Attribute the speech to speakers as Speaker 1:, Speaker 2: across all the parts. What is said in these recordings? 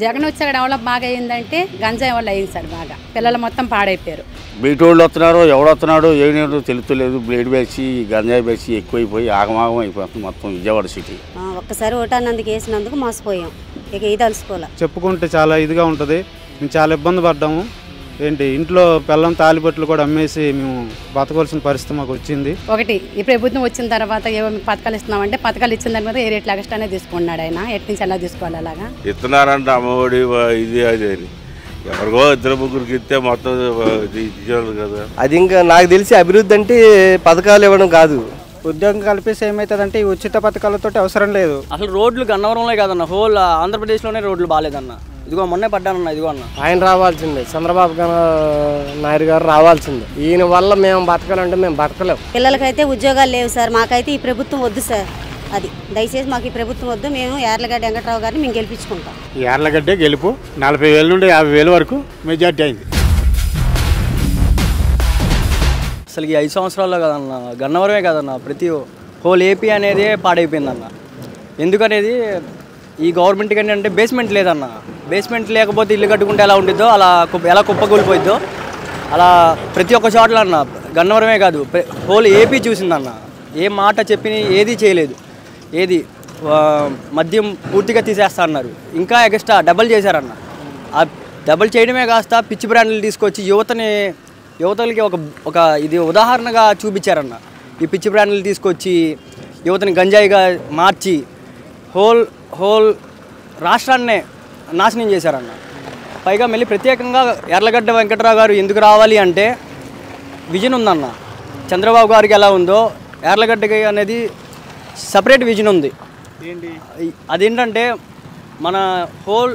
Speaker 1: జగన్ వచ్చాక డెవలప్ బాగా అయిందంటే గంజాయి వల్ల అయింది సార్ బాగా. పిల్లలు మొత్తం పాడైపోయారు.
Speaker 2: బీటోళ్ళు వస్తున్నారు ఎవడు వస్తున్నాడు ఏమో తెలుస్తలేదు బ్లేడ్ వేసి గంజాయి వేసి ఎక్కువైపోయి ఆగమాగం అయిపోతుంది మొత్తం విజయవాడ సిటీ.
Speaker 3: ఆ, ఒక్కసారి ఓటాన్నందుకు వేసినందుకు మోసపోయాం. ఇక ఇది తలుసుకోలే
Speaker 4: చెప్పుకుంటే చాలా ఇదిగా ఉంటుంది. మేము చాలా ఇబ్బంది పడ్డాము. ఏంటి ఇంట్లో పిల్లం తాలిబొట్లు కూడా అమ్మేసి మేము బతకవలసిన పరిస్థితి మాకు వచ్చింది.
Speaker 1: ఒకటి ఈ ప్రభుత్వం వచ్చిన తర్వాత ఏవో మీకు పథకాలు ఇస్తున్నామంటే పథకాలు ఇచ్చిన దాని మీద ఏ రేట్లు ఎక్స్ట్రానే తీసుకున్నాడు ఆయన. ఎటు నుంచి ఎలా తీసుకోవాలి అలాగా?
Speaker 5: ఇస్తున్నారంట అమ్మఒడి ఇది అది అని ఎవరికో ఇద్దరు ముగ్గురికి ఇస్తే మొత్తం ఇచ్చేవాళ్ళు కదా.
Speaker 6: అది ఇంకా నాకు తెలిసి అభివృద్ధి అంటే పథకాలు ఇవ్వడం కాదు.
Speaker 7: ఉద్యోగం కల్పిస్తే ఏమవుతుందంటే ఈ ఉచిత పథకాలతో అవసరం లేదు.
Speaker 8: అసలు రోడ్లు గన్నవరంలో కాదన్న. హోల్ ఆంధ్రప్రదేశ్లోనే రోడ్లు బాగాలేదన్న. ఇదిగో మొన్నే పడ్డానన్న ఇదిగో అన్న.
Speaker 6: ఆయన రావాల్సిందే. చంద్రబాబు నాయుడు గారు రావాల్సిందే. ఈయన వల్ల మేము బతకాలంటే మేము బతకలేం.
Speaker 3: పిల్లలకైతే ఉద్యోగాలు లేవు సార్. మాకైతే ఈ ప్రభుత్వం వద్దు సార్. అది దయచేసి మాకు ఈ ప్రభుత్వం వద్దు. మేము యార్లగడ్డ వెంకట్రావు గారిని మేము గెలిపించుకుంటాం.
Speaker 2: ఎర్లగడ్డే గెలుపు. నలభై వేల నుండి యాభై వేల వరకు మెజార్టీ అయింది.
Speaker 8: అసలు ఈ ఐదు సంవత్సరాల్లో కదన్న గన్నవరమే కదన్న ప్రతి హోల్ ఏపీ అనేది పాడైపోయిందన్న. ఎందుకనేది ఈ గవర్నమెంట్కి ఏంటంటే బేస్మెంట్ లేదన్న. బేస్మెంట్ లేకపోతే ఇల్లు కట్టుకుంటే ఎలా ఉంటుందో అలా ఎలా కుప్పకూలిపోయిద్దో అలా ప్రతి ఒక్క చోట్ల అన్న గన్నవరమే కాదు హోల్ ఏపీ చూసిందన్న. ఏ మాట చెప్పి ఏది చేయలేదు. ఏది మద్యం పూర్తిగా తీసేస్తా అన్నారు. ఇంకా ఎక్స్ట్రా డబల్ చేశారన్న. ఆ డబల్ చేయడమే కాస్త పిచ్చి బ్రాండ్లు తీసుకొచ్చి యువతని యువతలకి ఒక ఒక ఇది ఉదాహరణగా చూపించారన్న. ఈ పిచ్చి బ్రాండ్లు తీసుకొచ్చి యువతని గంజాయిగా మార్చి హోల్ హోల్ రాష్ట్రాన్నే నాశనం చేశారన్న. పైగా మళ్ళీ ప్రత్యేకంగా ఎర్లగడ్డ వెంకటరావు గారు ఎందుకు రావాలి అంటే విజన్ ఉందన్న. చంద్రబాబు గారికి ఎలా ఉందో ఎర్లగడ్డకి అనేది సపరేట్ విజన్ ఉంది. అదేంటంటే మన హోల్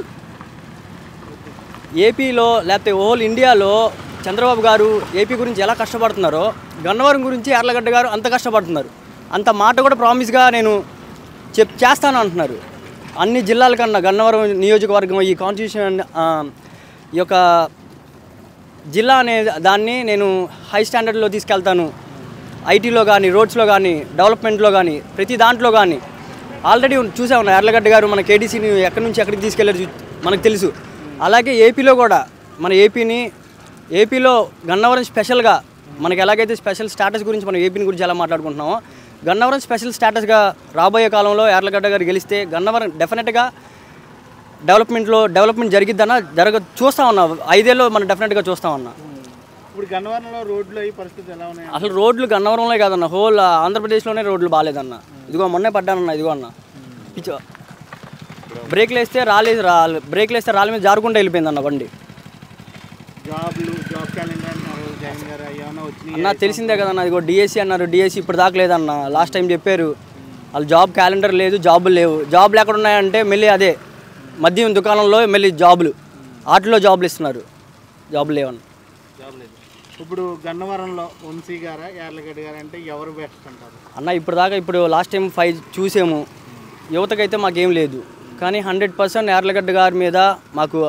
Speaker 8: ఏపీలో లేకపోతే హోల్ ఇండియాలో చంద్రబాబు గారు ఏపీ గురించి ఎలా కష్టపడుతున్నారో గన్నవరం గురించి ఎర్లగడ్డ గారు అంత కష్టపడుతున్నారు. అంత మాట కూడా ప్రామిస్గా నేను చెప్ చేస్తాను అంటున్నారు అన్ని జిల్లాల కన్నా గన్నవరం నియోజకవర్గం ఈ కాన్స్టిట్యూషన్ ఈ యొక్క జిల్లా అనే దాన్ని నేను హై స్టాండర్డ్లో తీసుకెళ్తాను. ఐటీలో కానీ రోడ్స్లో కానీ డెవలప్మెంట్లో కానీ ప్రతి దాంట్లో కానీ ఆల్రెడీ చూసా ఉన్నా ఎర్లగడ్డ గారు మన కేటీసీని ఎక్కడి నుంచి ఎక్కడికి తీసుకెళ్ళారు మనకు తెలుసు. అలాగే ఏపీలో కూడా మన ఏపీని ఏపీలో గన్నవరం స్పెషల్గా మనకి ఎలాగైతే స్పెషల్ స్టాటస్ గురించి మనం ఏపీని గురించి ఎలా మాట్లాడుకుంటున్నామో గన్నవరం స్పెషల్ స్టాటస్గా రాబోయే కాలంలో ఎర్లగడ్డ గారు గెలిస్తే గన్నవరం డెఫినెట్గా డెవలప్మెంట్లో డెవలప్మెంట్ జరిగిద్దన్న జరగ చూస్తా ఉన్నా. ఐదేళ్ళు మనం డెఫినెట్గా చూస్తా ఉన్నా.
Speaker 4: ఇప్పుడు గన్నవరంలో రోడ్లు అయ్యి పరిస్థితి ఎలా ఉన్నాయి
Speaker 8: అసలు రోడ్లు గన్నవరంలో కాదన్న హోల్ ఆంధ్రప్రదేశ్లోనే రోడ్లు బాగాలేదన్న ఇదిగో మొన్నే పడ్డానన్న ఇదిగో అన్న. పిచ్చ బ్రేక్లు వేస్తే రాలేదు రా బ్రేక్లు వేస్తే రాళ్ళ మీద జారుకుంటూ వెళ్ళిపోయిందన్న బండి.
Speaker 4: జాబ్లు జాబ్ క్యాలెండర్
Speaker 8: అన్న తెలిసిందే కదన్న ఇదిగో డిఎస్సి అన్నారు. డిఎస్సి ఇప్పుడు దాకా లేదన్న. లాస్ట్ టైం చెప్పారు. వాళ్ళు జాబ్ క్యాలెండర్ లేదు జాబులు లేవు. జాబులు ఎక్కడ ఉన్నాయంటే మళ్ళీ అదే. మద్యం దుకాణంలో మళ్ళీ జాబులు. వాటిలో జాబులు ఇస్తున్నారు. జాబులు లేవన్న.
Speaker 4: ఇప్పుడు గన్నవరంలో వంశీ గారా యార్లగడ్డ గారు అంటే ఎవరు బెస్ట్ అంటారు?
Speaker 8: అన్న ఇప్పుడు దాకా ఇప్పుడు లాస్ట్ టైం ఫైవ్ చూసాము. యువతకైతే మాకేం లేదు. కానీ హండ్రెడ్ పర్సెంట్ ఎర్లగడ్డ గారి మీద మాకు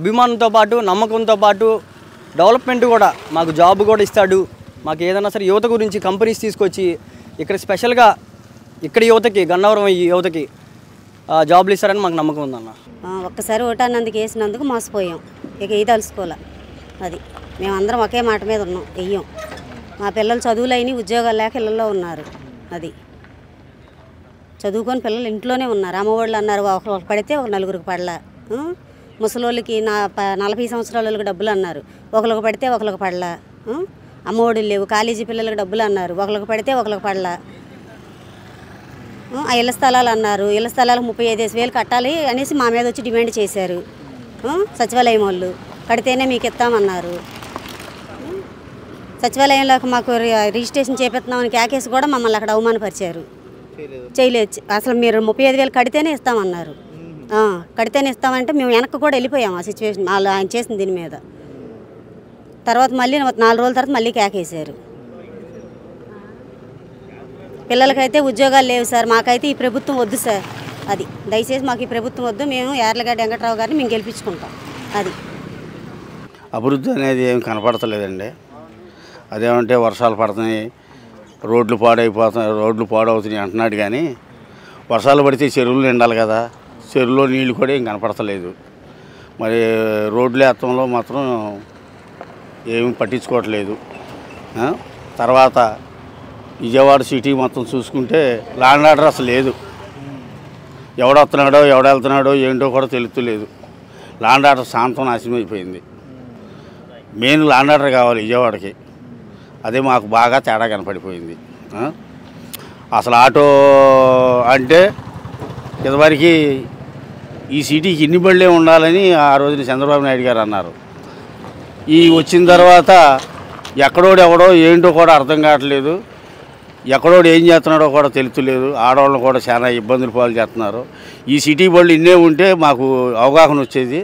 Speaker 8: అభిమానంతో పాటు నమ్మకంతో పాటు డెవలప్మెంట్ కూడా మాకు జాబ్ కూడా ఇస్తాడు. మాకు ఏదైనా సరే యువత గురించి కంపెనీస్ తీసుకొచ్చి ఇక్కడ స్పెషల్గా ఇక్కడ యువతకి గన్నవరం యువతకి ఆ, జాబ్లు ఇస్తారని మాకు నమ్మకం ఉందన్న.
Speaker 3: ఒక్కసారి ఓటానందుకు వేసినందుకు మోసపోయాం. ఇక ఇది తలుసుకోలే అది మేమందరం ఒకే మాట మీద ఉన్నాం. వెయ్యం. మా పిల్లలు చదువులు అయినాయి ఉద్యోగాలు లేక ఇళ్ళల్లో ఉన్నారు. అది చదువుకొని పిల్లలు ఇంట్లోనే ఉన్నారు. అమ్మఒళ్ళు అన్నారు ఒకరు పడితే ఒక నలుగురికి పడలా. ముసలోళ్ళకి నా ప- నలభై సంవత్సరాల వాళ్ళకి డబ్బులు అన్నారు. ఒకరికి పడితే ఒకరికి పడలా. ఆ? అమ్మఒడులు లేవు. కాలేజీ పిల్లలకి డబ్బులు అన్నారు. ఒకరికి పడితే ఒకరికి పడలా. ఆ? ఇళ్ళ స్థలాలు అన్నారు. ఇళ్ళ స్థలాలకు ముప్పై ఐదు వేలు కట్టాలి అనేసి మా మీద వచ్చి డిమాండ్ చేశారు. సచివాలయం వాళ్ళు. కడితేనే మీకు ఇస్తామన్నారు. సచివాలయంలోకి మాకు రిజిస్ట్రేషన్ చేపిస్తున్నామని కేకేసి కూడా మమ్మల్ని అక్కడ అవమానపరిచారు. చేయలేదు. అసలు మీరు ముప్పై ఐదు వేలు కడితేనే ఇస్తామన్నారు. కడితేనే ఇస్తామంటే మేము వెనక్కి కూడా వెళ్ళిపోయాము ఆ సిచ్యువేషన్ వాళ్ళు ఆయన చేసిన దీని మీద. తర్వాత మళ్ళీ నాలుగు రోజుల తర్వాత మళ్ళీ కేకేశారు. పిల్లలకైతే ఉద్యోగాలు లేవు సార్ మాకైతే ఈ ప్రభుత్వం వద్దు సార్. అది దయచేసి మాకు ఈ ప్రభుత్వం వద్దు మేము యార్లగడ్డ వెంకట్రావు గారిని మేము గెలిపించుకుంటాం. అది.
Speaker 2: అభివృద్ధి అనేది ఏం కనపడతలేదండి. అదేమంటే వర్షాలు పడుతున్నాయి రోడ్లు పాడైపోతున్నాయి రోడ్లు పాడవుతున్నాయి అంటున్నాడు కానీ వర్షాలు పడితే చెరువులు నిండాలి కదా. చెరువులో నీళ్ళు కూడా ఏం కనపడతలేదు. మరి రోడ్లు ఎత్తంలో మాత్రం ఏమి పట్టించుకోవట్లేదు. తర్వాత విజయవాడ సిటీ మొత్తం చూసుకుంటే ల్యాండ్ ఆర్డర్ అసలు లేదు. ఎవడొస్తున్నాడో ఎవడెళ్తున్నాడో ఏంటో కూడా తెలుస్తలేదు లాండ్ ఆర్డర్ శాంతం నాశనం అయిపోయింది. మెయిన్ లాండ్ ఆర్డర్ కావాలి విజయవాడకి. అదే మాకు బాగా తేడా కనపడిపోయింది. అసలు ఆటో అంటే ఇదివరకు ఈ సిటీకి ఇన్ని బళ్ళే ఉండాలని ఆ రోజున చంద్రబాబు నాయుడు గారు అన్నారు. ఈ వచ్చిన తర్వాత ఎక్కడోడు ఎవడో ఏంటో కూడా అర్థం కావట్లేదు. ఎక్కడోడు ఏం చేస్తున్నాడో కూడా తెలుతులేదు ఆడవాళ్ళు కూడా చాలా ఇబ్బందులు పాలు చేస్తున్నారు. ఈ సిటీ బళ్ళు ఇన్నే ఉంటే మాకు అవగాహన వచ్చేది.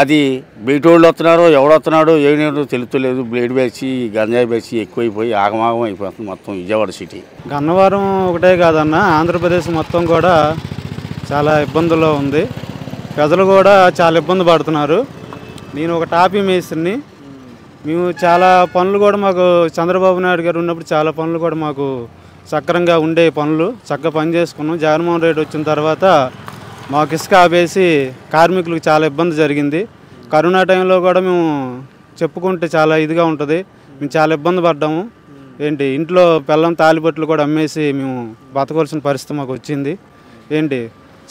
Speaker 2: అది బయటోళ్ళు వస్తున్నారో ఎవడొస్తున్నాడో ఏమేమో తెలుతులేదు బ్లేడ్ బ్యాచి గంజాయి బ్యాచి ఎక్కువైపోయి ఆగమాగం అయిపోతుంది మొత్తం విజయవాడ సిటీ.
Speaker 4: గన్నవరం ఒకటే కాదన్న ఆంధ్రప్రదేశ్ మొత్తం కూడా చాలా ఇబ్బందుల్లో ఉంది. ప్రజలు కూడా చాలా ఇబ్బంది పడుతున్నారు. నేను ఒక టాపీ మేస్త్రిని. మేము చాలా పనులు కూడా మాకు చంద్రబాబు నాయుడు గారు ఉన్నప్పుడు చాలా పనులు కూడా మాకు సక్రంగా ఉండే పనులు. చక్కగా పని చేసుకున్నాం. జగన్మోహన్ రెడ్డి వచ్చిన తర్వాత మాకు ఇసుక ఆపేసి కార్మికులకు చాలా ఇబ్బంది జరిగింది. కరోనా టైంలో కూడా మేము చెప్పుకుంటే చాలా ఇదిగా ఉంటుంది. మేము చాలా ఇబ్బంది పడ్డాము. ఏంటి ఇంట్లో పెళ్ళం తాలిబొట్లు కూడా అమ్మేసి మేము బతకవలసిన పరిస్థితి మాకు వచ్చింది. ఏంటి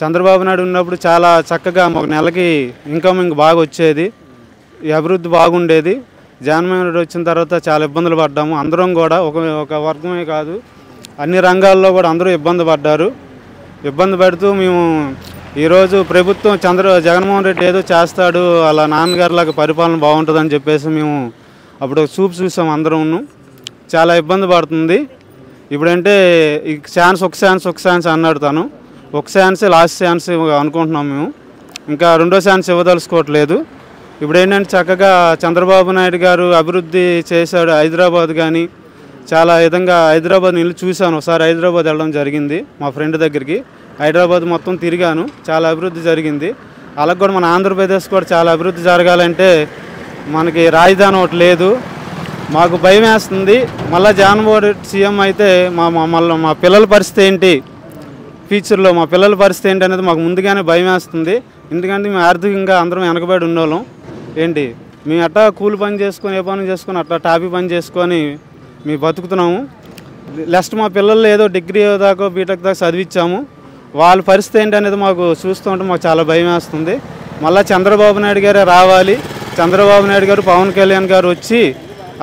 Speaker 4: చంద్రబాబు నాయుడు ఉన్నప్పుడు చాలా చక్కగా మాకు నెలకి ఇన్కమింగ్ బాగా వచ్చేది. అభివృద్ధి బాగుండేది. జగన్మోహన్ రెడ్డి వచ్చిన తర్వాత చాలా ఇబ్బందులు పడ్డాము. అందరం కూడా ఒక ఒక వర్గమే కాదు. అన్ని రంగాల్లో కూడా అందరూ ఇబ్బంది పడ్డారు. ఇబ్బంది పడుతూ మేము ఈరోజు ప్రభుత్వం చంద్ర జగన్మోహన్ రెడ్డి ఏదో చేస్తాడు అలా నాన్నగారిలాగా పరిపాలన బాగుంటుందని చెప్పేసి మేము అప్పుడు చూపు చూసాం అందరం చాలా ఇబ్బంది పడుతుంది. ఇప్పుడంటే ఛాన్స్ ఒక ఛాన్స్ ఒక ఛాన్స్ అన్నాడు తను. ఒక ఛాన్స్ లాస్ట్ ఛాన్స్ అనుకుంటున్నాం మేము. ఇంకా రెండో ఛాన్స్ ఇవ్వదలుచుకోవట్లేదు. ఇప్పుడు ఏంటంటే చక్కగా చంద్రబాబు నాయుడు గారు అభివృద్ధి చేశాడు హైదరాబాద్ కానీ చాలా విధంగా హైదరాబాద్ నిల్లు చూశాను. ఒకసారి హైదరాబాద్ వెళ్ళడం జరిగింది మా ఫ్రెండ్ దగ్గరికి. హైదరాబాద్ మొత్తం తిరిగాను. చాలా అభివృద్ధి జరిగింది. అలాగే కూడా మన ఆంధ్రప్రదేశ్ కూడా చాలా అభివృద్ధి జరగాలంటే మనకి రాజధాని ఒకటి లేదు. మాకు భయం వేస్తుంది మళ్ళీ జగన్మోహన్ సీఎం అయితే మా మా మళ్ళీ మా పిల్లల పరిస్థితి ఏంటి? ఫ్యూచర్లో మా పిల్లల పరిస్థితి ఏంటి అనేది మాకు ముందుగానే భయం వేస్తుంది. ఎందుకంటే మేము ఆర్థికంగా అందరం వెనకబడి ఉండేవాళ్ళం ఏంటి? మేము అట్టా కూలి పని చేసుకొని ఏ పని చేసుకొని అట్టా టాపీ పని చేసుకొని మేము బతుకుతున్నాము. నెక్స్ట్ మా పిల్లలు ఏదో డిగ్రీ దాకా బీటెక్ దాకా చదివించాము వాళ్ళ పరిస్థితి ఏంటి అనేది మాకు చూస్తుంటే మాకు చాలా భయం వేస్తుంది. మళ్ళీ చంద్రబాబు నాయుడు గారే రావాలి. చంద్రబాబు నాయుడు గారు పవన్ కళ్యాణ్ గారు వచ్చి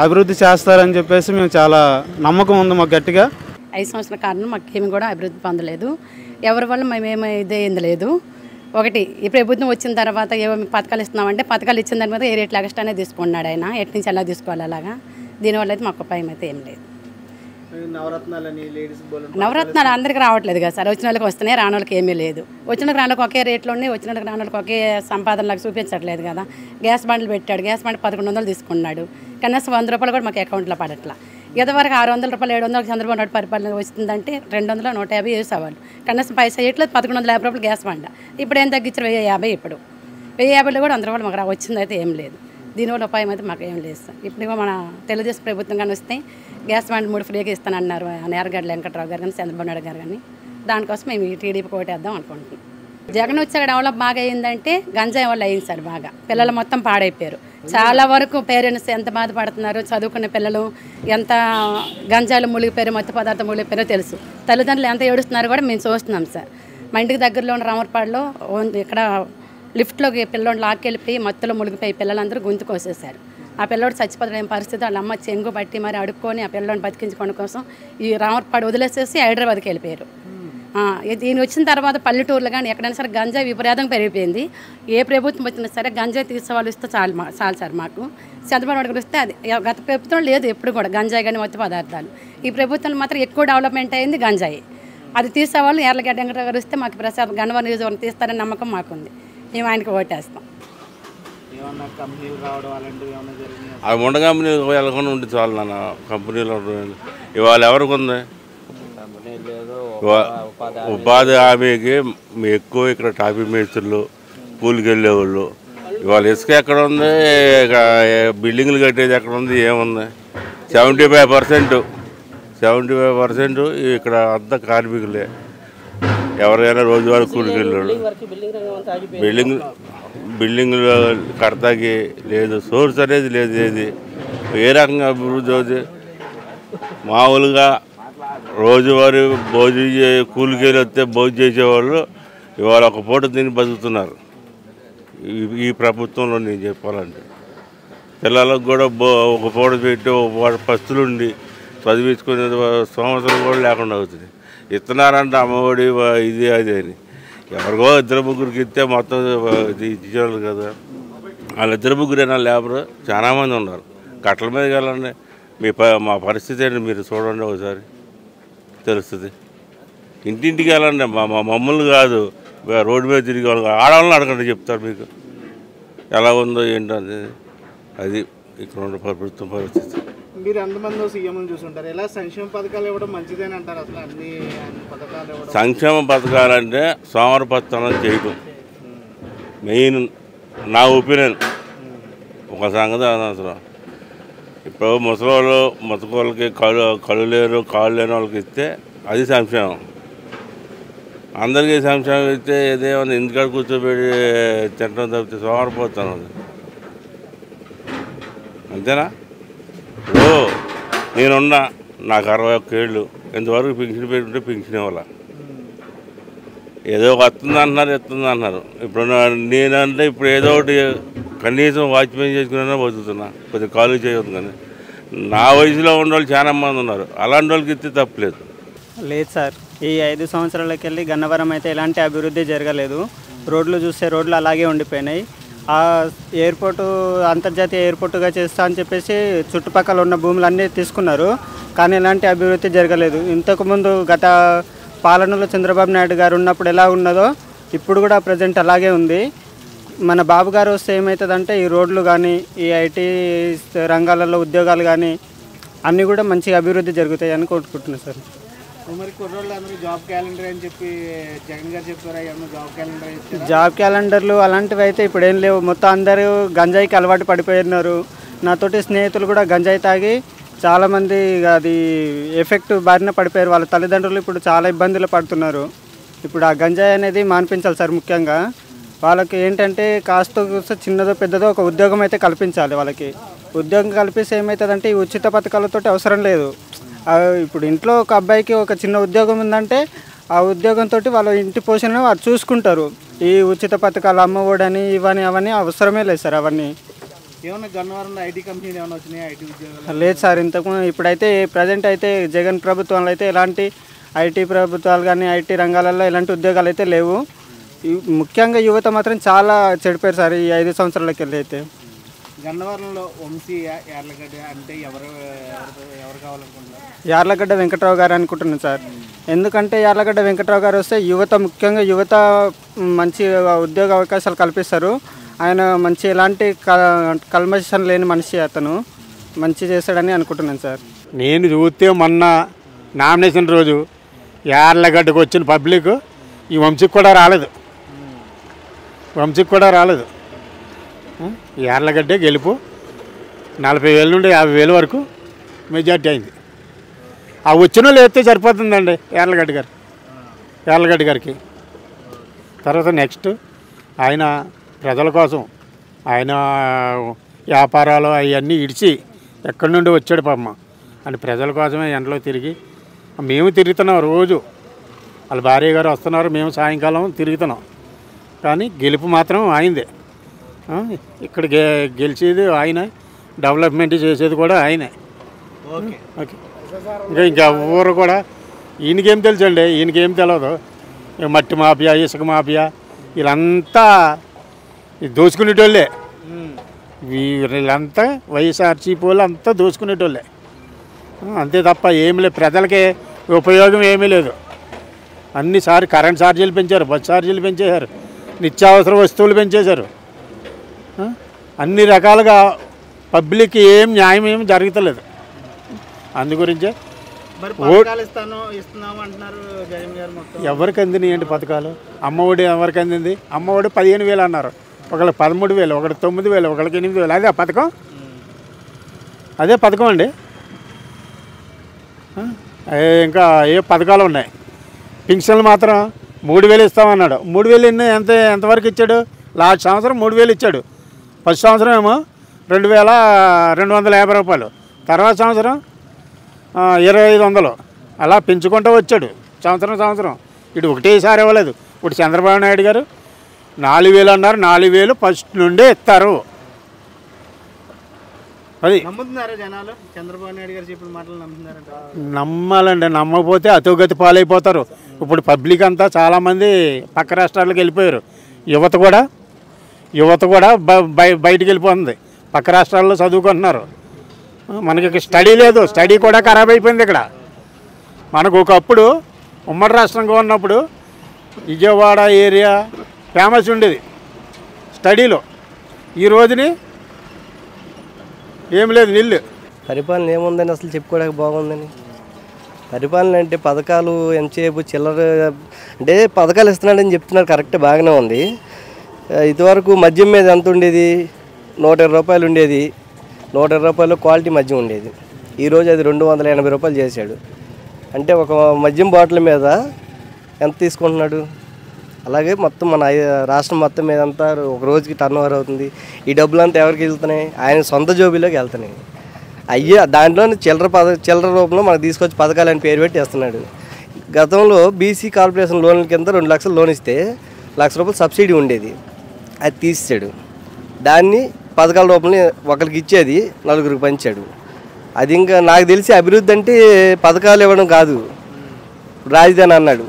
Speaker 4: అభివృద్ధి చేస్తారని చెప్పేసి మేము చాలా నమ్మకం ఉంది మాకు గట్టిగా.
Speaker 1: ఐదు సంవత్సరాల కారణం మాకు ఏమి కూడా అభివృద్ధి పొందలేదు. ఎవరి వల్ల మేమేమి ఇదే ఏంది లేదు. ఒకటి ఈ ప్రభుత్వం వచ్చిన తర్వాత ఏవో పథకాలు ఇస్తున్నామంటే పథకాలు ఇచ్చిన దాని మీద ఏ రేట్లు ఎగస్ట్రానే తీసుకున్నాడు ఆయన? ఎటు నుంచి ఎలా తీసుకోవాలి అలాగా? దీనివల్ల అయితే మాకు ఉపాయం అయితే ఏం లేదు. నవరత్నాలు అందరికీ రావట్లేదు కదా సార్. వచ్చిన వాళ్ళకి వస్తున్నాయి రాని వాళ్ళకి ఏమీ లేదు. వచ్చిన వాళ్ళకి రాని వాళ్ళకి ఒకే రేట్లో ఉన్నాయి వచ్చిన వాళ్ళకి రాని వాళ్ళకి ఒకే సంపాదనలకు చూపించట్లేదు కదా. గ్యాస్ బండ్లు పెట్టాడు గ్యాస్ బండ్ పదకొండు వందలు తీసుకున్నాడు. కనీసం వంద రూపాయలు కూడా మాకు అకౌంట్లో పడట్లా. ఇదివరకు ఆరు వందల రూపాయలు ఏడు వందలు చంద్రబాబు నాయుడు పరిపాలన వస్తుందంటే రెండు వందల నూట యాభై వేసేవాళ్ళు కనీసం పైసా ఇట్లేదు పదకొండు వందల యాభై రూపాయలు గ్యాస్ బండ ఇప్పుడు ఏం తగ్గించారు? వెయ్యి యాభై ఇప్పుడు. వెయ్యి యాభైలో కూడా వంద రూపాయలు మాకు వచ్చిందైతే వచ్చింది అయితే ఏం లేదు. దీనివల్ల ఉపాయం అయితే మాకు ఏం లేదు సార్. ఇప్పుడు మన తెలుగుదేశం ప్రభుత్వం కానీ వస్తే గ్యాస్ బండ్ మూడు ఫ్రీగా ఇస్తానన్నారు నేరగడ్డ వెంకట్రావు గారు కానీ చంద్రబాబు నాయుడు గారు కానీ దానికోసం మేము ఈ టీడీపీ కోటేద్దాం అనుకుంటున్నాం. జగన్ వచ్చాక డెవలప్ బాగా అయిందంటే గంజాయి వల్ల అయింది సార్ బాగా. పిల్లలు మొత్తం పాడైపోయారు. చాలా వరకు పేరెంట్స్ ఎంత బాధపడుతున్నారు చదువుకున్న పిల్లలు ఎంత గంజాలు మునిగిపోయారు మత్తు పదార్థం మునిగిపోయారో తెలుసు. తల్లిదండ్రులు ఎంత ఏడుస్తున్నారో కూడా మేము చూస్తున్నాం సార్. మా ఇంటికి దగ్గరలో ఉన్న రామర్పాడులో ఇక్కడ లిఫ్ట్లోకి పిల్లోని లాక్కెళ్ళిపోయి మత్తులో మునిగిపోయి పిల్లలందరూ గొంతు కోసేశారు. ఆ పిల్లోడు చచ్చిపోతున్న పరిస్థితి? వాళ్ళ అమ్మ చెంగు పట్టి మరి అడుక్కొని ఆ పిల్లోని బతికించుకోవడం కోసం ఈ రామర్పాడు వదిలేసేసి హైదరాబాద్కి వెళ్ళిపోయారు. దీని వచ్చిన తర్వాత పల్లెటూర్లు కానీ ఎక్కడైనా సరే గంజాయి విపరీతంగా పెరిగిపోయింది. ఏ ప్రభుత్వం వచ్చినా సరే గంజాయి తీసే వాళ్ళు ఇస్తే చాలు మా చాలు సార్ మాకు. చంద్రబాబు నాయుడు గారు వస్తే అది గత ప్రభుత్వం లేదు ఎప్పుడు కూడా గంజాయి కానీ మత్తు పదార్థాలు. ఈ ప్రభుత్వం మాత్రం ఎక్కువ డెవలప్మెంట్ అయింది గంజాయి. అది తీసేవాళ్ళు ఎర్లగడ్డ గారు వస్తే మాకు ప్రసాద్ గన్నవరం నియోజకవర్గం తీస్తారని నమ్మకం మాకుంది. మేము ఆయనకి ఓటేస్తాం.
Speaker 7: ఏమన్నా కంపెనీలు రావడం అలాంటివి ఏమన్నా జరిగినాయి?
Speaker 5: ఆ ఉండ కంపెనీ వెళ్ళకుండా ఉంటే చాలు నాన్న. కంపెనీలో. ఇవాళ ఎవరికి ఉంది? ఉపాధి హామీకి ఎక్కువ ఇక్కడ టాపీ మేస్త్రులు కూలికి వెళ్ళేవాళ్ళు ఇవాళ ఇసుక ఎక్కడ ఉంది? ఇక బిల్డింగ్లు కట్టేది ఎక్కడ ఉంది? ఏముంది? Seventy five percent seventy five percent ఇక్కడ అంతా కార్మికులే. ఎవరైనా రోజువారీ కూలికి వెళ్ళాడు బిల్డింగ్ బిల్డింగ్లు కడతాకి లేదు సోర్స్ అనేది లేదు ఏది. ఏ రకంగా అభివృద్ధి అవుతుంది మామూలుగా రోజువారీ భోజనం చే కూలికేలు వస్తే భోజనం చేసేవాళ్ళు ఇవాళ ఒక పూట తిని బతుకుతున్నారు. ఈ- ప్రభుత్వంలో నేను చెప్పాలంటే. పిల్లలకు కూడా బో ఒక పూట పెట్టి ఒక పూట పస్తులుండి చదివించుకునే సంవత్సరం కూడా లేకుండా అవుతుంది ఇస్తున్నారంటే అమ్మఒడి ఇది అది అని. ఎవరికో ఇద్దరు ముగ్గురికి ఇస్తే మొత్తం ఇది ఇచ్చేవాళ్ళు కదా. వాళ్ళ ఇద్దరు ముగ్గురైనా లేబర్ చాలామంది ఉన్నారు. కట్టల మీద వెళ్ళండి. మీ ప మా పరిస్థితి ఏంటి మీరు చూడండి ఒకసారి. తెలుస్తుంది. ఇంటింటికి వెళ్ళండి. మా మా మమ్మల్ని కాదు. రోడ్డు మీద తిరిగి వాళ్ళు ఆడవాళ్ళని అడగండి చెప్తారు మీకు. ఎలా ఉందో ఏంటో అనేది అది ఇక్కడ ఉన్న ప్రభుత్వం పరిస్థితి.
Speaker 9: మీరు ఎంతమంది సీఎంలు చూసుంటారు? ఇలా సంక్షేమ పథకాలు ఇవ్వడం మంచిదని అంటారు? అసలు అన్ని పథకాలు
Speaker 5: సంక్షేమ పథకాలంటే సోమరపత్తనం చేయటం. మెయిన్ నా ఒపీనియన్. ఒక సంగతి అనవసరం ఇప్పుడు ముసలోళ్ళు ముసలోళ్ళకి కళ్ళు కళ్ళు లేరు కాళ్ళు లేని వాళ్ళకి ఇస్తే అది సంక్షేమం అందరికీ సంక్షేమం ఇస్తే ఏదేమన్నా ఇంటికాడ కూర్చోబెట్టి తింటం తప్పితే సోమరిపోతాను అంతేనా? ఓ నేనున్నా. నాకు అరవై ఒక్క ఏళ్ళు. ఇంతవరకు పింఛన్ పెట్టుకుంటే పింఛన్ ఇవ్వాల? ఏదో వస్తుంది అంటున్నారు ఎత్తుంది అంటున్నారు ఇప్పుడు నేనంటే ఇప్పుడు ఏదో ఒకటి కనీసం వాచ్మెన్ చేసుకున్నా బతుకుతున్నా. కొద్దిగా కాలు చేయవద్దు కానీ. నా వయసులో ఉన్న వాళ్ళు చాలా మంది ఉన్నారు. అలాంటి వాళ్ళకి ఇస్తే తప్పలేదు
Speaker 7: లేదు. సార్. ఈ ఐదు సంవత్సరాలకి వెళ్ళి గన్నవరం అయితే ఎలాంటి అభివృద్ధి జరగలేదు. రోడ్లు చూస్తే రోడ్లు అలాగే ఉండిపోయినాయి. ఆ ఎయిర్పోర్టు అంతర్జాతీయ ఎయిర్పోర్టుగా చేస్తా అని చెప్పేసి చుట్టుపక్కల ఉన్న భూములన్నీ తీసుకున్నారు. కానీ ఎలాంటి అభివృద్ధి జరగలేదు. ఇంతకుముందు గత పాలనలో చంద్రబాబు నాయుడు గారు ఉన్నప్పుడు ఎలా ఉన్నదో ఇప్పుడు కూడా ప్రజెంట్ అలాగే ఉంది. మన బాబు గారు వస్తే ఏమవుతుందంటే ఈ రోడ్లు కానీ ఈ ఐటీ రంగాలలో ఉద్యోగాలు కానీ అన్నీ కూడా మంచిగా అభివృద్ధి జరుగుతాయి అని కోరుకుంటున్నాను సార్.
Speaker 9: మరి జాబ్ క్యాలెండర్ అని చెప్పి జగన్ గారు చెప్పారా? జాబ్ క్యాలెండర్
Speaker 7: జాబ్ క్యాలెండర్లు అలాంటివి అయితే ఇప్పుడు ఏం లేవు. మొత్తం అందరూ గంజాయికి అలవాటు పడిపోయినారు. నాతోటి స్నేహితులు కూడా గంజాయి తాగి చాలామంది అది ఎఫెక్ట్ బారిన పడిపోయారు. వాళ్ళ తల్లిదండ్రులు ఇప్పుడు చాలా ఇబ్బందులు పడుతున్నారు. ఇప్పుడు ఆ గంజాయి అనేది మాన్పించాలి సార్ ముఖ్యంగా. వాళ్ళకి ఏంటంటే కాస్త చిన్నదో పెద్దదో ఒక ఉద్యోగం అయితే కల్పించాలి వాళ్ళకి. ఉద్యోగం కల్పిస్తే ఏమవుతుందంటే ఈ ఉచిత పథకాలతో అవసరం లేదు. ఇప్పుడు ఇంట్లో ఒక అబ్బాయికి ఒక చిన్న ఉద్యోగం ఉందంటే ఆ ఉద్యోగంతో వాళ్ళ ఇంటి పోషణ వారు చూసుకుంటారు. ఈ ఉచిత పథకాలు అమ్మఒడని ఇవని అవన్నీ అవసరమే లేదు సార్ అవన్నీ.
Speaker 9: ఏమన్నా గన్నవరంలో ఐటీ కంపెనీలు ఏమైనా వచ్చినాయి? ఐటీ ఉద్యోగాలు?
Speaker 7: లేదు సార్ ఇంతకు ఇప్పుడైతే ప్రజెంట్ అయితే జగన్ ప్రభుత్వంలో అయితే ఎలాంటి ఐటీ ప్రభుత్వాలు కానీ ఐటీ రంగాలలో ఎలాంటి ఉద్యోగాలు అయితే లేవు. ముఖ్యంగా యువత మాత్రం చాలా చెడిపోయారు సార్ ఈ ఐదు సంవత్సరాలకి వెళ్ళి అయితే.
Speaker 9: గన్నవరంలో వంశీ యార్లగడ్డ అంటే ఎవరు ఎవరు ఎవరు కావాలనుకుంటున్నారు?
Speaker 7: యార్లగడ్డ వెంకట్రావు గారు అనుకుంటున్నాను సార్. ఎందుకంటే యార్లగడ్డ వెంకట్రావు గారు వస్తే యువత ముఖ్యంగా యువత మంచి ఉద్యోగ అవకాశాలు కల్పిస్తారు. ఆయన మంచి ఎలాంటి కల్మషం లేని మనిషి అతను. మంచి చేస్తాడని అనుకుంటున్నాను సార్.
Speaker 10: నేను చూస్తే మొన్న నామినేషన్ రోజు యార్లగడ్డకు వచ్చిన పబ్లిక్ ఈ వంశీకి కూడా రాలేదు. వంశీకి కూడా రాలేదు. ఉం? యార్లగడ్డే గెలుపు. నలభై వేల నుండి యాభై వేల వరకు మెజార్టీ అయింది. ఆ వచ్చిన వాళ్ళు ఎత్తే సరిపోతుందండి యార్లగడ్డ గారు. యార్లగడ్డ గారికి. తర్వాత నెక్స్ట్ ఆయన ప్రజల కోసం ఆయన వ్యాపారాలు అవన్నీ ఇడిచి ఎక్కడి నుండి వచ్చాడు పాపమ్మ అని ప్రజల కోసమే ఎండలో తిరిగి మేము తిరుగుతున్నాం రోజు. వాళ్ళ భార్య గారు వస్తున్నారు మేము సాయంకాలం తిరుగుతున్నాం. కానీ గెలుపు మాత్రం ఆయనదే ఇక్కడ గె గెలిచేది ఆయన డెవలప్మెంట్ చేసేది కూడా ఆయనే.
Speaker 9: ఓకే.
Speaker 10: ఇంకా ఇంకా ఊరు కూడా ఈయనకేం తెలుసండి? ఈయనకేం తెలియదు మట్టి మాఫియా ఇసుక మాఫియా వీళ్ళంతా దోచుకునేటోళ్ళే. వీళ్ళంతా వైఎస్ఆర్సీపీ వాళ్ళు అంతా దోచుకునేటోళ్ళే అంతే తప్ప ఏమి లేదు. ప్రజలకి ఉపయోగం ఏమీ లేదు. అన్ని సారి కరెంట్ ఛార్జీలు పెంచారు బస్ ఛార్జీలు పెంచేశారు. నిత్యావసర వస్తువులు పెంచేశారు. అన్ని రకాలుగా పబ్లిక్ ఏం న్యాయం ఏం జరుగుతలేదు. అందు గురించే.
Speaker 9: మరి
Speaker 10: ఓ-
Speaker 9: పథకాలు ఇస్తాను ఇస్తున్నాము అంటున్నారు జగన్ గారు మొత్తం.
Speaker 10: ఎవరికి అందినాయి ఏంటి పథకాలు? అమ్మఒడి ఎవరికి అందింది? అమ్మఒడి పదిహేను వేలు అన్నారు. ఒకళ్ళకి పదమూడు వేలు ఒకటి తొమ్మిది వేలు ఒకళ్ళకి ఎనిమిది వేలు. అదే పథకం? అదే పథకం అండి. ఇంకా ఏ పథకాలు ఉన్నాయి? పింఛన్లు మాత్రం మూడు వేలు ఇస్తామన్నాడు. మూడు వేలు ఎన్ని? ఎంత ఎంతవరకు ఇచ్చాడు? లాస్ట్ సంవత్సరం మూడు వేలు ఇచ్చాడు. ఫస్ట్ సంవత్సరం ఏమో రెండు వేల రెండు వందల యాభై రూపాయలు. తర్వాత సంవత్సరం ఇరవై ఐదు వందలు. అలా పెంచుకుంటూ వచ్చాడు సంవత్సరం సంవత్సరం. ఇటు ఒకటేసారి ఇవ్వలేదు. ఇప్పుడు చంద్రబాబు నాయుడు గారు నాలుగు వేలు అన్నారు. నాలుగు వేలు ఫస్ట్ నుండే ఇస్తారు. అది
Speaker 9: నమ్ముతున్నారా జనాలు? చంద్రబాబు నాయుడు గారు చెప్పిన మాటలు నమ్ముతున్నారంట.
Speaker 10: నమ్మాలండి. నమ్మకపోతే అతోగతి పాలైపోతారు. ఇప్పుడు పబ్లిక్ అంతా చాలామంది పక్క రాష్ట్రాలకు వెళ్ళిపోయారు. యువత కూడా యువత కూడా బ- బయటికి వెళ్ళిపోతుంది. పక్క రాష్ట్రాల్లో చదువుకుంటున్నారు. మనకి ఇక్కడ స్టడీ లేదు. స్టడీ కూడా ఖరాబ్ అయిపోయింది ఇక్కడ. మనకు ఒకప్పుడు ఉమ్మడి రాష్ట్రంగా ఉన్నప్పుడు విజయవాడ ఏరియా ఫేమస్ ఉండేది. స్టడీలో. ఈ రోజుని ఏం లేదు నిల్లు.
Speaker 11: పరిపాలన ఏముందని అసలు చెప్పుకోవడానికి బాగుందని. పరిపాలన అంటే పథకాలు ఎంతసేపు చిల్లర అంటే పథకాలు ఇస్తున్నాడని చెప్తున్నారు కరెక్ట్ బాగానే ఉంది. ఇదివరకు మద్యం మీద ఎంత ఉండేది? నూట ఇరవై రూపాయలు ఉండేది. నూట ఇరవై రూపాయలు క్వాలిటీ మద్యం ఉండేది. ఈరోజు అది రెండు వందల ఎనభై రూపాయలు చేశాడు. అంటే ఒక మద్యం బాటిల్ మీద ఎంత తీసుకుంటున్నాడు? అలాగే మొత్తం మన రాష్ట్రం మొత్తం మీద అంతా ఒక రోజుకి టర్న్ ఓవర్ అవుతుంది. ఈ డబ్బులు అంతా ఎవరికి వెళ్తున్నాయి? ఆయన సొంత జోబీలోకి వెళ్తున్నాయి. అయ్యే దాంట్లో చిల్లర పద చిల్లర రూపంలో మనకు తీసుకొచ్చి పథకాలని పేరు పెట్టి వేస్తున్నాడు. గతంలో బీసీ కార్పొరేషన్ లోన్ల కింద రెండు లక్షలు లోన్ ఇస్తే లక్ష రూపాయలు సబ్సిడీ ఉండేది. అది తీసాడు దాన్ని పథకాల రూపంలో ఒకరికి ఇచ్చేది నలుగురికి పంచాడు. అది ఇంకా నాకు తెలిసి అభివృద్ధి అంటే పథకాలు ఇవ్వడం కాదు. రాజధాని అన్నాడు.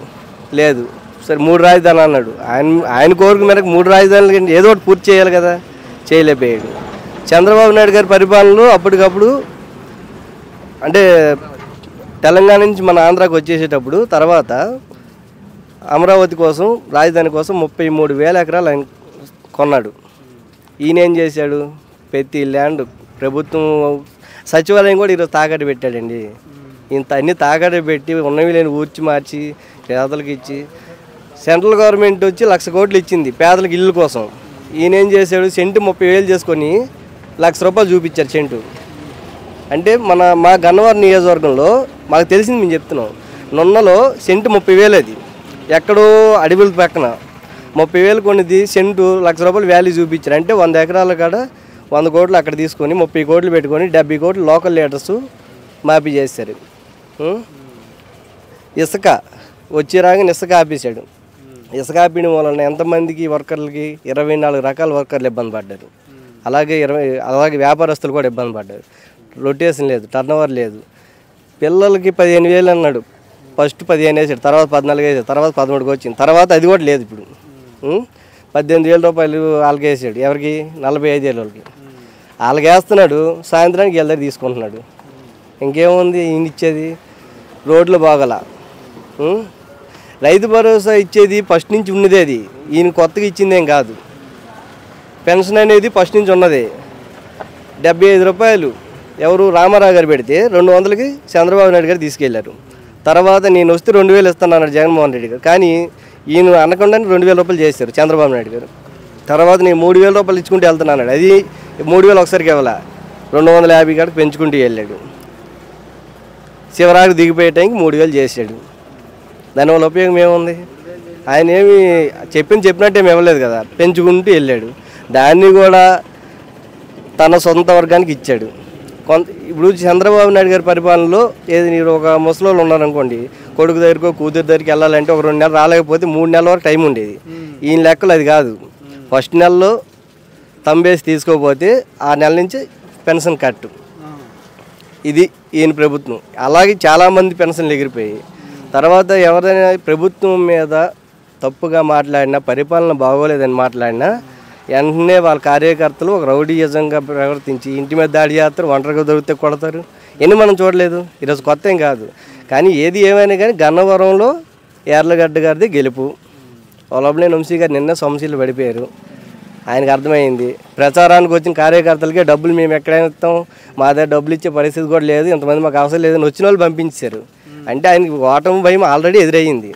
Speaker 11: లేదు. సరే మూడు రాజధాని అన్నాడు. ఆయన ఆయన కోరిక మేరకు మూడు రాజధానులు ఏదో ఒకటి పూర్తి చేయాలి కదా. చేయలేకపోయాడు. చంద్రబాబు నాయుడు గారి పరిపాలనలో అప్పటికప్పుడు అంటే తెలంగాణ నుంచి మన ఆంధ్రాకి వచ్చేసేటప్పుడు తర్వాత అమరావతి కోసం రాజధాని కోసం ముప్పై మూడు వేల ఎకరాలు ఆయన కొన్నాడు. ఈయనేం చేశాడు? ప్రతి ల్యాండ్ ప్రభుత్వం సచివాలయం కూడా ఈరోజు తాకట్టు పెట్టాడండి. ఇంత అన్ని తాకట్టు పెట్టి ఉన్నవి లేని ఊర్చి మార్చి పేదలకు ఇచ్చి సెంట్రల్ గవర్నమెంట్ వచ్చి లక్ష కోట్లు ఇచ్చింది పేదలకు ఇల్లు కోసం. ఈయనేం చేశాడు? సెంటు ముప్పై వేలు చేసుకొని లక్ష రూపాయలు చూపించారు సెంటు అంటే మన మా గన్నవరం నియోజకవర్గంలో మాకు తెలిసింది మేము చెప్తున్నాం. నున్నలో సెంటు ముప్పై వేలు అది. ఎక్కడో అడవుల పక్కన ముప్పై వేలు కొనిది సెంటు లక్ష రూపాయలు వాల్యూ చూపించారు. అంటే వంద ఎకరాల కాడ వంద కోట్లు అక్కడ తీసుకొని ముప్పై కోట్లు పెట్టుకొని డెబ్బై కోట్లు లోకల్ లీడర్స్ మాఫీ చేశారు. ఇసుక వచ్చే రాగానే ఇసుక ఆపేశాడు. ఇసుక ఆపిన వలన ఎంతమందికి వర్కర్లకి? ఇరవై నాలుగు రకాల వర్కర్లు ఇబ్బంది పడ్డారు. అలాగే ఇరవై అలాగే వ్యాపారస్తులు కూడా ఇబ్బంది పడ్డారు. రొటేషన్ లేదు టర్న్ లేదు. పిల్లలకి పదిహేను వేలు అన్నాడు. ఫస్ట్ పదిహేను వేసాడు తర్వాత పద్నాలుగు వేసాడు తర్వాత పదమూడుకి వచ్చింది. తర్వాత అది కూడా లేదు ఇప్పుడు. పద్దెనిమిది వేల రూపాయలు వాళ్ళకి వేసాడు. ఎవరికి? నలభై ఐదు వేల వాళ్ళకి. వాళ్ళకి వేస్తున్నాడు సాయంత్రానికి వెళ్ళి తీసుకుంటున్నాడు. ఇంకేముంది? ఈయన ఇచ్చేది రోడ్లు బాగల. రైతు భరోసా ఇచ్చేది ఫస్ట్ నుంచి ఉన్నదే అది. ఈయన కొత్తగా ఇచ్చిందేం కాదు. పెన్షన్ అనేది ఫస్ట్ నుంచి ఉన్నది. డెబ్బై ఐదు రూపాయలు ఎవరు రామారావు గారు పెడితే రెండు వందలకి చంద్రబాబు నాయుడు గారు తీసుకెళ్ళారు. తర్వాత నేను వస్తే రెండు వేలు ఇస్తాను అన్నాడు జగన్మోహన్ రెడ్డి గారు. కానీ ఈయన అనకుండానే రెండు వేల రూపాయలు చేశారు చంద్రబాబు నాయుడు గారు. తర్వాత నేను మూడు వేల రూపాయలు ఇచ్చుకుంటూ వెళ్తున్నాడు అది మూడు వేలు ఒకసారికి ఇవ్వాల? రెండు వందల యాభై కాడికి పెంచుకుంటూ వెళ్ళాడు. శివరాకు దిగిపోయే టైంకి మూడు వేలు చేశాడు. దానివల్ల ఉపయోగం ఏముంది? ఆయన ఏమి చెప్పింది చెప్పినట్టు ఏమి ఇవ్వలేదు కదా. పెంచుకుంటూ వెళ్ళాడు. దాన్ని కూడా తన సొంత వర్గానికి ఇచ్చాడు. కొంత ఇప్పుడు చంద్రబాబు నాయుడు గారి పరిపాలనలో ఏది మీరు ఒక ముసలోళ్ళు ఉన్నారనుకోండి కొడుకు దగ్గరకో కూతురు దగ్గరికి వెళ్ళాలంటే ఒక రెండు నెలలు రాలేకపోతే మూడు నెలల వరకు టైం ఉండేది. ఈయన లెక్కలు అది కాదు. ఫస్ట్ నెలలో తంబేసి తీసుకోకపోతే ఆ నెల నుంచి పెన్షన్ కట్టు. ఇది ఈయన ప్రభుత్వం. అలాగే చాలామంది పెన్షన్లు ఎగిరిపోయాయి. తర్వాత ఎవరైనా ప్రభుత్వం మీద తప్పుగా మాట్లాడినా పరిపాలన బాగోలేదని మాట్లాడినా వెంటనే వాళ్ళ కార్యకర్తలు ఒక రౌడీయజంగా ప్రవర్తించి ఇంటి మీద దాడి చేస్తారు ఒంటరిగా దొరికితే కొడతారు. ఎన్ని మనం చూడలేదు. ఈరోజు కొత్త ఏం కాదు. కానీ ఏది ఏమైనా కానీ గన్నవరంలో ఏర్లగడ్డ గారిది గెలుపు. ఒలబనే వంశీ గారు నిన్న సమస్యలు పడిపోయారు. ఆయనకు అర్థమైంది. ప్రచారానికి వచ్చిన కార్యకర్తలకే డబ్బులు మేము ఎక్కడైనా ఇస్తాం. మా దగ్గర డబ్బులు ఇచ్చే పరిస్థితి కూడా లేదు. ఇంతమంది మాకు అవసరం లేదని వచ్చిన వాళ్ళు పంపించారు. అంటే ఆయనకి ఓటమి భయం ఆల్రెడీ ఎదురయ్యింది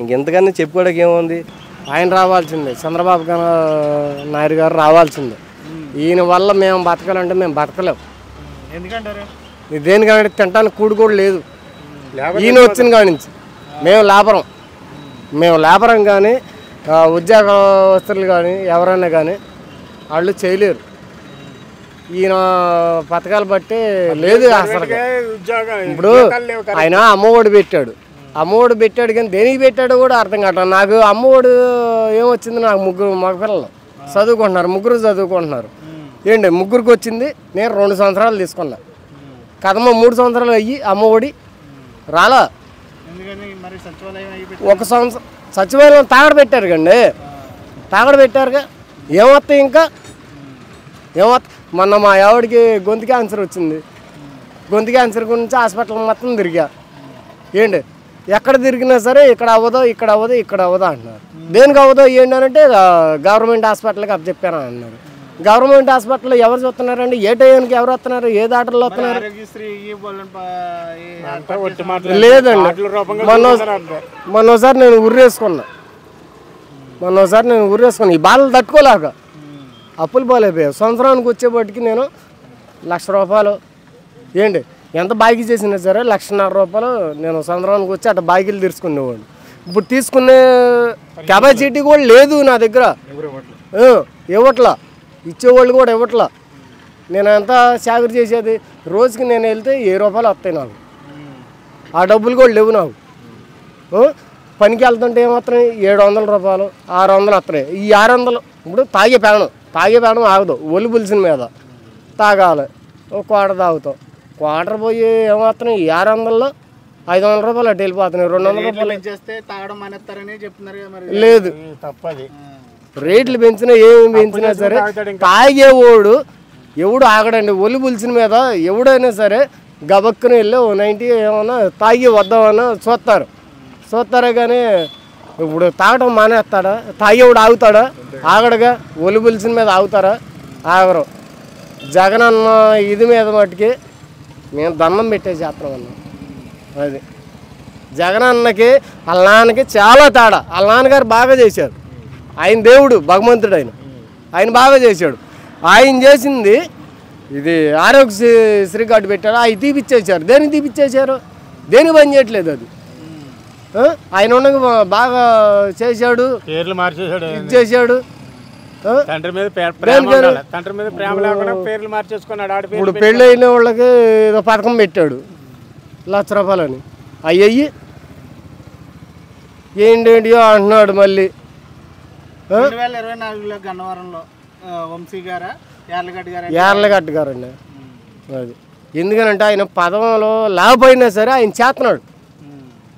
Speaker 11: ఇంకెంతకన్నా చెప్పుకోవడానికి ఏముంది
Speaker 6: ఆయన రావాల్సిందే. చంద్రబాబు నాయుడు గారు రావాల్సిందే. ఈయన వల్ల మేము బతకాలంటే మేము బతకలేం.
Speaker 9: ఎందుకంటారు?
Speaker 6: దేనికంటే తినడానికి కూడు కూడా లేదు. ఈయన వచ్చిన కాడి నుంచి. మేము లాభరం మేము. లేబరం కానీ ఉద్యోగస్తులు కానీ ఎవరైనా కానీ వాళ్ళు చేయలేరు. ఈయన పథకాలు బట్టి లేదు అసలు ఇప్పుడు ఆయన అమ్మఒడి పెట్టాడు. అమ్మఒడి పెట్టాడు కానీ దేనికి పెట్టాడో కూడా అర్థం కావట్లేదు. నాకు అమ్మఒడి ఏమొచ్చింది నాకు ముగ్గురు మగపిల్లలు. చదువుకుంటున్నారు ముగ్గురు చదువుకుంటున్నారు. ఏంటి ముగ్గురికి వచ్చింది నేను రెండు సంవత్సరాలు తీసుకున్నా. కదమ్మ మూడు సంవత్సరాలు అయ్యి అమ్మఒడి రాలా. ఒక సంవత్సరం సచివాలయం తాగడ పెట్టారు కండి. తాగడ పెట్టారుగా. ఏమొస్తాయి ఇంకా? ఏమొత్త మొన్న మా ఆవిడకి గొంతు క్యాన్సర్ వచ్చింది. గొంతు క్యాన్సర్ గురించి హాస్పిటల్ మొత్తం తిరిగా. ఏంటి ఎక్కడ తిరిగినా సరే ఇక్కడ అవ్వదో ఇక్కడ అవ్వదో ఇక్కడ అవ్వదో అంటున్నారు. దేనికి అవ్వదో ఏంటి అని అంటే గవర్నమెంట్ హాస్పిటల్కి అప్పచెప్పాను అన్నారు. గవర్నమెంట్ హాస్పిటల్లో ఎవరు చూస్తున్నారండి? ఏ టైంకి ఎవరు వస్తున్నారు? ఏ దాటల్లో వస్తున్నారు? లేదండి. మొన్న మొన్నోసారి నేను ఉర్రేసుకున్నా మొన్నోసారి నేను ఉర్రేసుకున్నా ఈ బాధలు తట్టుకోలేక. అప్పులు పోలేపోయావు సంవత్సరానికి వచ్చేపటికి నేను లక్ష రూపాయలు. ఏంటి? ఎంత బాకీ చేసినా సరే లక్షన్నర రూపాయలు నేను సంవత్సరానికి వచ్చి అట్లా బాకీలు తీసుకునేవాడిని. ఇప్పుడు తీసుకునే కెపాసిటీ కూడా లేదు నా దగ్గర. ఇవ్వట్లా? ఇచ్చేవాళ్ళు కూడా ఇవ్వట్లా. నేను ఎంత సాగరి చేసేది? రోజుకి నేను వెళ్తే ఏ రూపాయలు వస్తాయి నాకు. ఆ డబ్బులు కూడా లేవు నాకు? పనికి వెళ్తుంటే ఏమవుతున్నాయి ఏడు వందల రూపాయలు ఆరు వందలు వస్తున్నాయి ఈ ఆరు వందలు ఇప్పుడు తాగే పేడం తాగే పేడం ఆగదు. ఒలి పులిసిన మీద. తాగాలి. ఒక క్వార్టర్ తాగుతాం. క్వార్టర్ పోయి ఏమవుతున్నాయి? ఈ ఆరు వందల్లో ఐదు వందల రూపాయలు అటు వెళ్ళిపోతున్నాయి. రెండు వందల రూపాయలు.
Speaker 9: తాగడం మానేస్తారని చెప్తున్నారు కదా మరి.
Speaker 6: లేదు.
Speaker 10: తప్పది.
Speaker 6: రేట్లు పెంచినా ఏమి పెంచినా సరే తాగేవాడు ఎవడు ఆగడండి. ఒలి పులిసిన మీద ఎవడైనా సరే గబక్కున వెళ్ళి ఓ నైంటీ ఏమన్నా తాగి వద్దామన్నా చూస్తారు. చూస్తారే కానీ ఇప్పుడు తాగడం మానేస్తాడా? తాగేవాడు ఆగుతాడా? ఆగడగా. ఒలి పులిసిన మీద ఆగుతారా? ఆగరు. జగన్ అన్న ఇది మీద మట్టుకి మేము దండం పెట్టే చేస్తాం అన్న అది. జగన్ అన్నకి వాళ్ళ నాన్నకి చాలా తేడా. వాళ్ళ నాన్నగారు బాగా చేశారు. ఆయన దేవుడు భగవంతుడు ఆయన. ఆయన బాగా చేశాడు. ఆయన చేసింది ఇది ఆరోగ్య శ్రీ కార్డు పెట్టాడు అవి తీపిచ్చేసారు దేనికి తీపిచ్చేసారు దేనికి పని చేయట్లేదు అది? ఆయన ఉండగా బాగా చేశాడు.
Speaker 10: పేర్లు మార్చేసాడు
Speaker 6: ఇది చేశాడు?
Speaker 10: తండ్రి మీద ప్రే- ప్రేమ? ఉండాలి. తండ్రి మీద ప్రేమ లేకుండా పేర్లు మార్చేసుకున్నాడు. ఆడి
Speaker 6: ఇప్పుడు పెళ్ళి అయిన వాళ్ళకి ఏదో పథకం పెట్టాడు. లక్ష రూపాయలని. అయ్యి ఏంటేంటియో అంటున్నాడు మళ్ళీ. ఆ?
Speaker 9: రెండు వేల ఇరవై నాలుగులో గన్నవరంలో ఆ, వంశీ గారా యార్లగడ్డ గారా?
Speaker 6: ఏర్లగట్ట గారండి. అది. ఎందుకనంటే ఆయన పదంలో లేకపోయినా సరే ఆయన చేస్తున్నాడు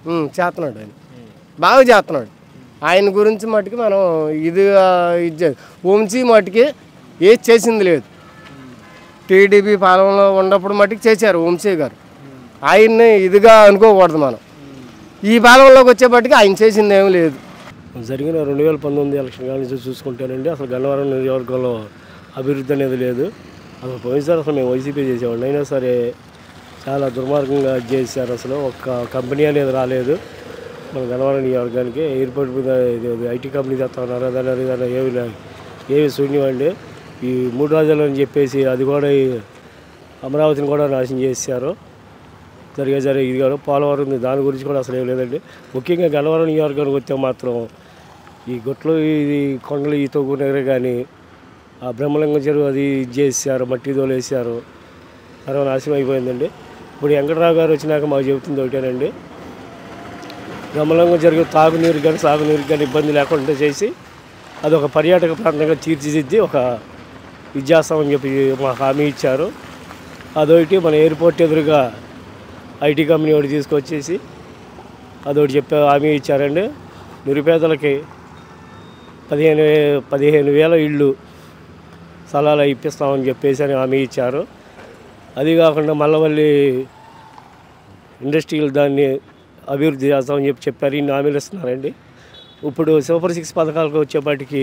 Speaker 6: ఉమ్, చేస్తున్నాడు ఆయన. బాగా చేస్తున్నాడు ఆయన గురించి మటుకు మనం ఇది ఇది వంశీ మటుకి ఏది చేసింది లేదు. టీడీపీ పాలనలో ఉన్నప్పుడు మటుకు చేశారు వంశీ గారు. ఆయన్ని ఇదిగా అనుకోకూడదు మనం. ఈ పాలనలోకి వచ్చేపటికి ఆయన చేసింది ఏమీ లేదు.
Speaker 12: జరిగిన రెండు వేల పంతొమ్మిది ఎలక్షన్ కానీ చూసుకుంటేనండి అసలు గన్నవరం నియోజకవర్గంలో అభివృద్ధి అనేది లేదు. అసలు పోయినసారి అసలు మేము వైసీపీ చేసేవాడిని అయినా సరే చాలా దుర్మార్గంగా చేశారు అసలు. ఒక్క కంపెనీ అనేది రాలేదు. మన గన్నవరం నియోజకవర్గానికి ఎయిర్పోర్ట్ మీద ఐటీ కంపెనీ తెస్తున్నారు అదని అది ఏమి ఏమి శూన్యమండి ఈ మూడు రాజులు అని చెప్పేసి అది కూడా అమరావతిని కూడా నాశనం చేశారు. జరిగే జరిగే ఇది కూడా పోలవరం దాని గురించి కూడా అసలు ఏం లేదండి. ముఖ్యంగా గన్నవరం నియోజకవర్గానికి వస్తే మాత్రం ఈ గుట్లు ఇది కొండలు ఈ తొక్కునగరే కానీ ఆ బ్రహ్మలింగం చెరువు అది ఇది చేశారు మట్టి తోలేసారు సర్వనాశనం అయిపోయిందండి. ఇప్పుడు వెంకటరావు గారు వచ్చినాక మాకు చెబుతుంది ఒకటేనండి. గమనంగా జరిగే తాగునీరు కానీ సాగునీరు కానీ ఇబ్బంది లేకుండా చేసి అది ఒక పర్యాటక ప్రాంతంగా తీర్చిదిద్ది ఒక ఇది చెప్పి మాకు హామీ ఇచ్చారు. అదొకటి మన ఎయిర్పోర్ట్ ఎదురుగా ఐటీ కంపెనీ ఒకటి తీసుకొచ్చేసి అదొకటి చెప్పే హామీ ఇచ్చారండి. నిరుపేదలకి పదిహేను పదిహేను వేల ఇళ్ళు స్థలాలు ఇప్పిస్తామని చెప్పేసి అని హామీ ఇచ్చారు. అది కాకుండా మళ్ళీ ఇండస్ట్రియల్ ఇండస్ట్రీలు దాన్ని అభివృద్ధి చేస్తామని చెప్పి చెప్పారు. ఇన్ని హామీలు ఇస్తున్నారండి. ఇప్పుడు సూపర్ సిక్స్ పథకాలకు వచ్చేపాటికి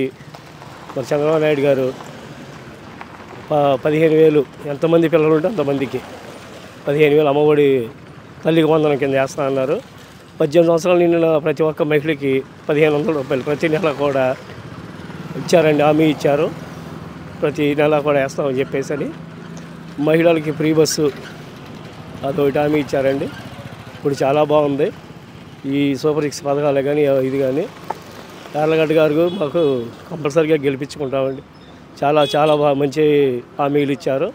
Speaker 12: మరి చంద్రబాబు నాయుడు గారు ప పదిహేను వేలు ఎంతమంది పిల్లలు ఉంటే అంతమందికి పదిహేను వేలు అమ్మఒడి తల్లికి వందనం కింద వేస్తా అన్నారు. పద్దెనిమిది సంవత్సరాలు నిండిన ప్రతి ఒక్క మహిళకి పదిహేను వందల రూపాయలు ప్రతి నెల కూడా ఇచ్చారండి. హామీ ఇచ్చారు. ప్రతి నెల కూడా వేస్తామని చెప్పేసి అని మహిళలకి ఫ్రీ బస్సు అదొకటి హామీ ఇచ్చారండి. ఇప్పుడు చాలా బాగుంది. ఈ సూపర్ సిక్స్ పథకాలే కానీ ఇది కానీ యార్లగడ్డ గారు మాకు కంపల్సరీగా గెలిపించుకుంటామండి. చాలా చాలా బాగా మంచి హామీలు ఇచ్చారు.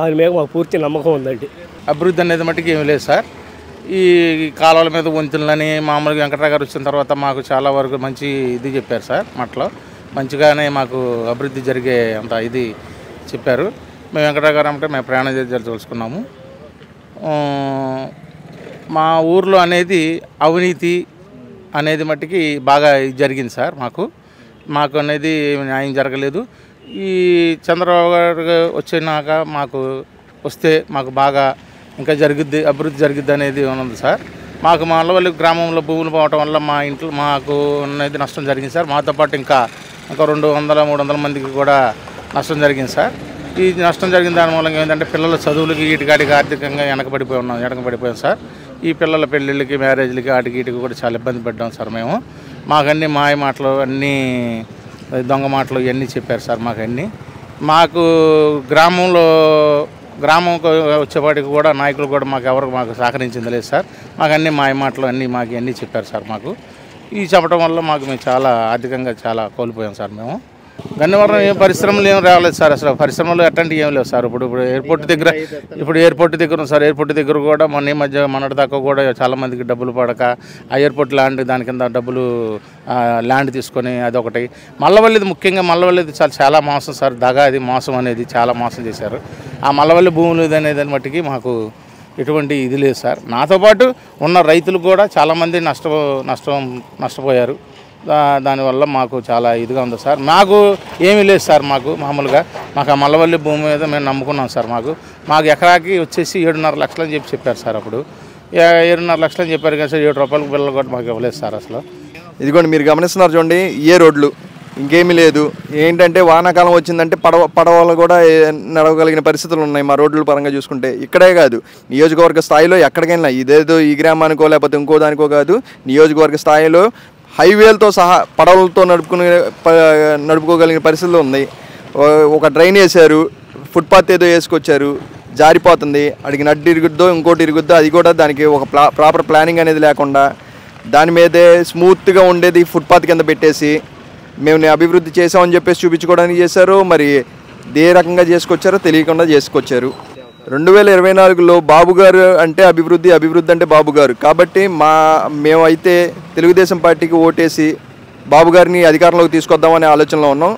Speaker 12: ఆయన మీద మాకు పూర్తి నమ్మకం ఉందండి.
Speaker 13: అభివృద్ధి అనేది మట్టుకు ఏమీ లేదు సార్. ఈ కాలువల మీద వంతులని మామూలుగా వెంకటరావు గారు వచ్చిన తర్వాత మాకు చాలా వరకు మంచి ఇది చెప్పారు సార్ మట్లో. మంచిగానే మాకు అభివృద్ధి జరిగే అంత ఇది చెప్పారు. మేము వెంకటరావు గారు అంటే మేము ప్రయాణం చేసి తెలుసుకున్నాము మా ఊర్లో అనేది అవినీతి అనేది మట్టుకి బాగా జరిగింది సార్ మాకు. మాకు అనేది న్యాయం జరగలేదు. ఈ చంద్రబాబు గారు వచ్చినాక మాకు వస్తే మాకు బాగా ఇంకా జరుగుద్ది అభివృద్ధి జరుగుద్ది అనేది ఉన్నది సార్? మాకు మా అల్లవల్లి గ్రామంలో భూములు పోవటం వల్ల మా ఇంట్లో మాకు అనేది నష్టం జరిగింది సార్. మాతో పాటు ఇంకా ఇంకా రెండు వందల మూడు వందల మందికి కూడా నష్టం జరిగింది సార్. ఈ నష్టం జరిగిన దాని మూలంగా ఏంటంటే పిల్లల చదువులకి వీటికాడికి ఆర్థికంగా వెనకబడిపోయి ఉన్నాం వెనకబడిపోయాం సార్. ఈ పిల్లల పెళ్ళిళ్ళకి మ్యారేజ్లకి వాటికి వీటికి కూడా చాలా ఇబ్బంది పడ్డాం సార్ మేము. మాకన్నీ మాయ మాటలు అన్నీ దొంగ మాటలు ఇవన్నీ చెప్పారు సార్ మాకన్నీ. మాకు గ్రామంలో గ్రామం వచ్చేపాటికి కూడా నాయకులు కూడా మాకు ఎవరు మాకు సహకరించింది లేదు సార్. మాకు అన్ని మాయ మాటలు అన్నీ మాకు అన్నీ చెప్పారు సార్ మాకు. ఈ చెప్పడం వల్ల మాకు మేము చాలా ఆర్థికంగా చాలా కోల్పోయాం సార్ మేము. గన్నవరం ఏం పరిశ్రమలు ఏం రాలేదు సార్ అసలు. పరిశ్రమలు అట్లాంటివి ఏం లేవు సార్. ఇప్పుడు ఇప్పుడు ఎయిర్పోర్ట్ దగ్గర ఇప్పుడు ఎయిర్పోర్ట్ దగ్గర సార్ ఎయిర్పోర్ట్ దగ్గర కూడా మొన్న ఈ మధ్య మొన్నటి దాకా కూడా చాలామందికి డబ్బులు పడక ఆ ఎయిర్పోర్ట్ ల్యాండ్ దాని కింద డబ్బులు ల్యాండ్ తీసుకొని అదొకటి మల్లవల్లిది ముఖ్యంగా మల్లవల్లిది చాలా చాలా మోసం సార్. దగా అది మోసం అనేది చాలా మోసం చేశారు. ఆ మల్లవల్లి భూములు అనేది మట్టికి మాకు ఎటువంటి ఇది లేదు సార్. నాతో పాటు ఉన్న రైతులు కూడా చాలామంది నష్ట నష్టం నష్టపోయారు. దానివల్ల మాకు చాలా ఇదిగా ఉంది సార్. మాకు ఏమీ లేదు సార్ మాకు మామూలుగా. మాకు ఆ మల్లవల్లి భూమి మీద మేము నమ్ముకున్నాం సార్ మాకు. మాకు ఎకరాకి వచ్చేసి ఏడున్నర లక్షలని చెప్పి చెప్పారు సార్ అప్పుడు. ఏడున్నర లక్షలు చెప్పారు కానీ సార్ ఏడు రూపాయలకు బిల్లలు కూడా మాకు ఇవ్వలేదు సార్ అసలు.
Speaker 14: ఇదిగోండి మీరు గమనిస్తున్నారు చూడండి ఏ రోడ్లు ఇంకేమీ లేదు. ఏంటంటే వానాకాలం వచ్చిందంటే పడవ పడవలు కూడా నడవగలిగిన పరిస్థితులు ఉన్నాయి మా రోడ్ల పరంగా చూసుకుంటే. ఇక్కడే కాదు నియోజకవర్గ స్థాయిలో ఎక్కడికైనా ఇదేదో ఈ గ్రామానికో లేకపోతే ఇంకో దానికో కాదు నియోజకవర్గ స్థాయిలో హైవేలతో సహా పడవలతో నడుపుకునే ప- నడుపుకోగలిగిన పరిస్థితులు ఉన్నాయి ఒక డ్రైన్ వేశారు ఫుట్పాత్ ఏదో వేసుకొచ్చారు జారిపోతుంది అడిగి నడ్డు ఇరుగుద్దో ఇంకోటి ఇరుగుద్దో అది కూడా దానికి ఒక ప్లా ప్రాపర్ ప్లానింగ్ అనేది లేకుండా దాని మీదే స్మూత్గా ఉండేది ఫుట్పాత్ కింద పెట్టేసి మేము అభివృద్ధి చేసామని చెప్పేసి చూపించుకోవడానికి చేశారు మరి ఏ రకంగా చేసుకొచ్చారో తెలియకుండా చేసుకొచ్చారు. రెండు వేల ఇరవై నాలుగులో బాబు గారు అంటే అభివృద్ధి అభివృద్ధి అంటే బాబు గారు కాబట్టి మా మేమైతే తెలుగుదేశం పార్టీకి ఓటేసి బాబు గారిని అధికారంలోకి తీసుకొద్దామనే ఆలోచనలో ఉన్నాం.